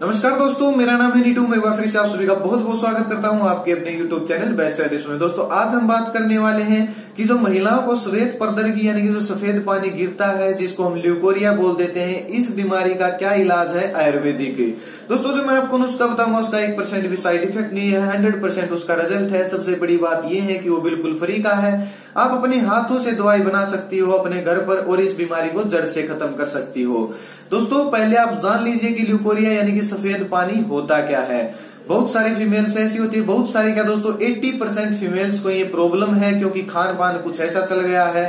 नमस्कार दोस्तों, मेरा नाम है नीटू मैं फिर से आप सभी का बहुत बहुत स्वागत करता हूँ आपके अपने YouTube चैनल बेस्ट एडिशन में। दोस्तों, आज हम बात करने वाले हैं कि जो महिलाओं को श्वेत पर्दर की, यानी कि जो सफ़ेद पानी गिरता है, जिसको हम ल्यूकोरिया बोल देते हैं, इस बीमारी का क्या इलाज है आयुर्वेदिक? दोस्तों, जो मैं आपको नुस्खा बताऊँगा, उसका एक परसेंट भी साइड इफ़ेक्ट नहीं है, हंड्रेड परसेंट उसका रिज़ल्ट है। सबसे बड़ी बात यह है कि वो बिल्कुल फ्री का है। आप अपने हाथों से दवाई बना सकती हो अपने घर पर और इस बीमारी को जड़ से खत्म कर सकती हो। दोस्तों, पहले आप जान लीजिए कि ल्यूकोरिया, यानी कि सफ़ेद पानी होता क्या है। बहुत सारी फीमेल्स ऐसी होती है, बहुत सारी क्या दोस्तों 80 परसेंट फीमेल्स को ये प्रॉब्लम है, क्योंकि खान पान कुछ ऐसा चल गया है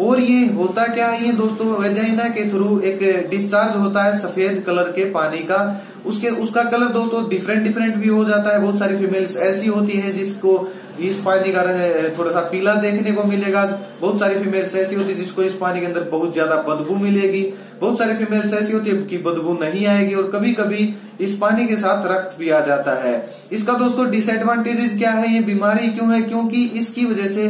और ये होता क्या? है ये दोस्तों वेजाइना के थ्रू एक डिस्चार्ज होता है सफ़ेद कलर के पानी का। उसके, उसका कलर दोस्तों डिफरेंट डिफरेंट भी हो जाता है। बहुत सारी फीमेल्स ऐसी होती है जिसको इस पानी का थोड़ा सा पीला देखने को मिलेगा। बहुत सारी फीमेल्स ऐसी होती है जिसको इस पानी के अंदर बहुत ज़्यादा बदबू मिलेगी। बहुत सारी फीमेल्स ऐसी होती है कि बदबू नहीं आएगी और कभी कभी इस पानी के साथ रक्त भी आ जाता है। इसका दोस्तों डिसएडवांटेजेस क्या है? ये बीमारी क्यों है? क्योंकि इसकी वजह से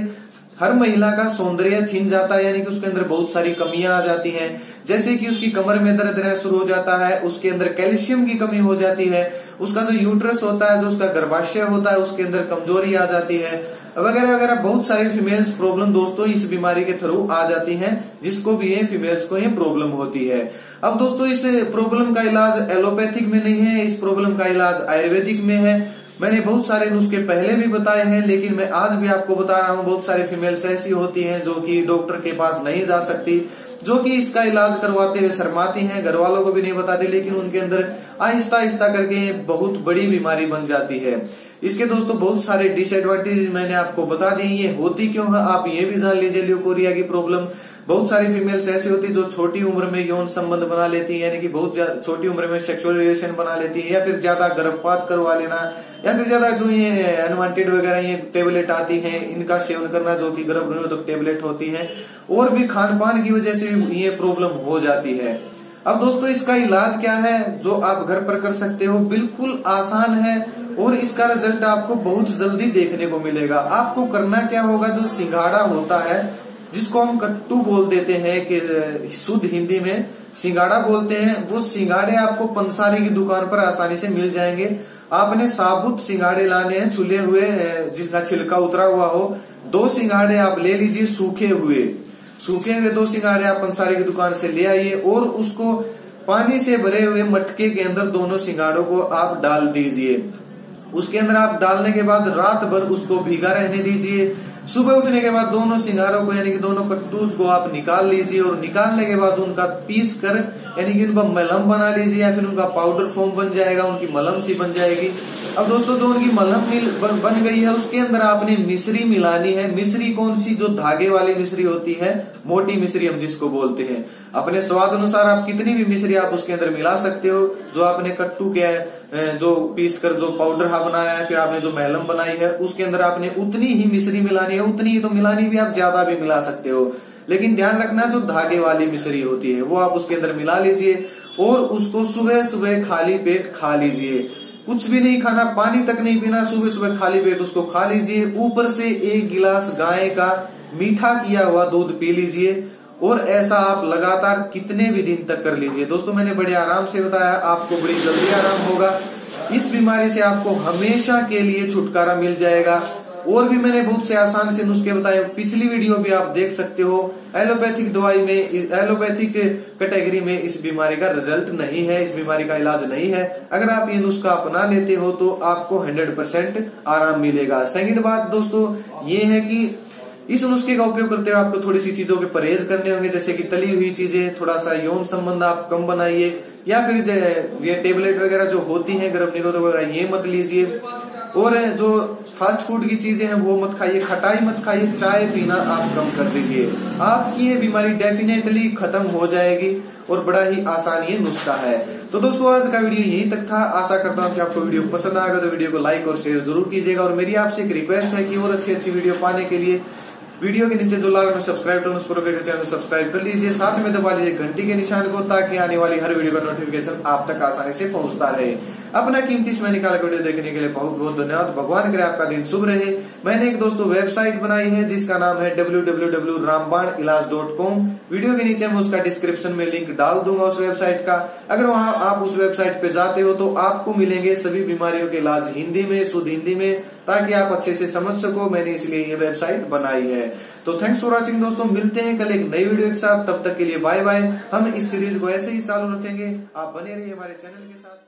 हर महिला का सौंदर्य छिन जाता है, यानी कि उसके अंदर बहुत सारी कमियाँ आ जाती हैं। जैसे कि उसकी कमर में दर्द रहना शुरू हो जाता है, उसके अंदर कैल्शियम की कमी हो जाती है, उसका जो यूट्रस होता है, जो उसका गर्भाशय होता है, उसके अंदर कमज़ोरी आ जाती है। वगैरह वगैरह बहुत सारी फीमेल्स प्रॉब्लम दोस्तों इस बीमारी के थ्रू आ जाती हैं, जिसको भी ये फीमेल्स को ये प्रॉब्लम होती है। अब दोस्तों इस प्रॉब्लम का इलाज एलोपैथिक में नहीं है, इस प्रॉब्लम का इलाज आयुर्वेदिक में है। मैंने बहुत सारे नुस्खे पहले भी बताए हैं, लेकिन मैं आज भी आपको बता रहा हूँ, बहुत सारे फीमेल्स ऐसी होती हैं जो कि डॉक्टर के पास नहीं जा सकती, जो कि इसका इलाज करवाते हुए शर्माती हैं घर वालों को भी नहीं बताते, लेकिन उनके अंदर आहिस्ता आहिस्ता करके बहुत बड़ी बीमारी बन जाती है। इसके दोस्तों, बहुत सारे डिसएडवांटेज मैंने आपको बता दिए, ये होती क्यों है, आप ये भी जान लीजिए ल्यूकोरिया की प्रॉब्लम बहुत सारी फीमेल्स ऐसी होती है जो छोटी उम्र में यौन संबंध बना लेती है, यानी कि बहुत छोटी उम्र में सेक्सुअल रिलेशन बना लेती है, या फिर ज़्यादा गर्भपात करवा लेना, या फिर ज़्यादा जो ये अनवांटेड वगैरह ये टेबलेट आती है, इनका सेवन करना जो कि गर्भ निरोधक टेबलेट होती है, और भी खान पान की वजह से भी ये प्रॉब्लम हो जाती है। अब दोस्तों, इसका इलाज क्या है, जो आप घर पर कर सकते हो, बिल्कुल आसान है, और इसका रिज़ल्ट आपको बहुत जल्दी देखने को मिलेगा। आपको करना क्या होगा, जो सिंगाड़ा होता है जिसको हम कट्टू बोल देते हैं कि शुद्ध हिंदी में, सिंगाड़ा बोलते हैं, वो सिंगाड़े आपको पंसारी की दुकान पर आसानी से मिल जाएँगे। आपने साबुत सिंगाड़े लाने हैं छुले हुए जिसका छिलका उतरा हुआ हो, दो सिंगाड़े आप ले लीजिए सूखे हुए। सूखे हुए दो सिंगाड़े आप पंसारी की दुकान से ले आइए और उसको पानी से भरे हुए मटके के अंदर दोनों सिंगाड़ों को आप डाल दीजिए। उसके अंदर आप डालने के बाद रात भर उसको भीगा रहने दीजिए। सुबह उठने के बाद दोनों सिंगारों को, यानी कि दोनों कट्टूज को आप निकाल लीजिए और निकालने के बाद उनका पीस कर, यानी कि उनका मलम बना लीजिए या फिर उनका पाउडर फॉर्म बन जाएगा, उनकी मलम सी बन जाएगी। अब दोस्तों जो उनकी मलहम मिल बन, गई है उसके अंदर आपने मिश्री मिलानी है। मिश्री कौन सी? जो धागे वाली मिश्री होती है मोटी मिश्री हम जिसको बोलते हैं। अपने स्वाद अनुसार आप कितनी भी मिश्री आप उसके अंदर मिला सकते हो। जो आपने कट्टू के जो पीस कर जो पाउडर हा बनाया है फिर आपने जो मैलम बनाई है उसके अंदर आपने उतनी ही मिश्री मिलानी है। उतनी ही तो मिलानी भी आप ज़्यादा भी मिला सकते हो। लेकिन ध्यान रखना जो धागे वाली मिश्री होती है वो आप उसके अंदर मिला लीजिए और उसको सुबह सुबह खाली पेट खा लीजिए। कुछ भी नहीं खाना, पानी तक नहीं पीना, सुबह सुबह खाली पेट उसको खा लीजिए। ऊपर से एक गिलास गाय का मीठा किया हुआ दूध पी लीजिए और ऐसा आप लगातार कितने भी दिन तक कर लीजिए। दोस्तों, मैंने बड़े आराम से बताया, आपको बड़ी जल्दी आराम होगा। इस बीमारी से आपको हमेशा के लिए छुटकारा मिल जाएगा। और भी मैंने बहुत से आसान से नुस्खे बताए। पिछली वीडियो भी आप देख सकते हो। एलोपैथिक दवाई में एलोपैथिक कैटेगरी में इस बीमारी का रिज़ल्ट नहीं है, इस बीमारी का इलाज नहीं है। अगर आप ये नुस्खा अपना लेते हो तो आपको 100 परसेंट आराम मिलेगा। सेकंड बात दोस्तों, ये है कि इस नुस्खे का उपयोग करते हुए आपको थोड़ी सी चीज़ों के परहेज करने होंगे, जैसे कि तली हुई चीज़ें थोड़ा सा यौन संबंध आप कम बनाइए, या फिर ये टेबलेट वगैरह जो होती है गर्भ निरोधक वगैरह, ये मत लीजिए। और जो फास्ट फ़ूड की चीज़ें हैं, वो मत खाइए, खटाई मत खाइए, चाय पीना आप कम कर दीजिए। आपकी ये बीमारी डेफिनेटली खत्म हो जाएगी और बड़ा ही आसान ये नुस्खा है। तो दोस्तों, आज का वीडियो यहीं तक था। आशा करता हूँ कि आपको वीडियो पसंद आएगा तो वीडियो को लाइक और शेयर ज़रूर कीजिएगा। और मेरी आपसे एक रिक्वेस्ट है कि और अच्छी अच्छी वीडियो पाने के लिए वीडियो के नीचे जो लाल सब्सक्राइब उस पर चैनल सब्सक्राइब कर लीजिए। साथ में दबा लीजिए घंटी के निशान को, ताकि आने वाली हर वीडियो का नोटिफिकेशन आप तक आसानी से पहुँचता रहे। अपना कीमती समय निकाल वीडियो देखने के लिए बहुत बहुत धन्यवाद। भगवान करे आपका दिन शुभ रहे। मैंने एक दोस्तों वेबसाइट बनाई है, जिसका नाम है डब्ल्यू रामबाण इलाज डॉट कॉम वीडियो के नीचे मैं उसका डिस्क्रिप्शन में लिंक डाल दूँगा उस वेबसाइट का। अगर वहाँ आप उस वेबसाइट पे जाते हो तो आपको मिलेंगे सभी बीमारियों के इलाज हिंदी में, शुद्ध हिंदी में, ताकि आप अच्छे से समझ सको। मैंने इसलिए ये वेबसाइट बनाई है। तो थैंक्स फॉर वॉचिंग दोस्तों। मिलते हैं कल एक नई वीडियो के साथ। तब तक के लिए बाय बाय हम इस सीरीज़ को ऐसे ही चालू रखेंगे। आप बने रहिए हमारे चैनल के साथ।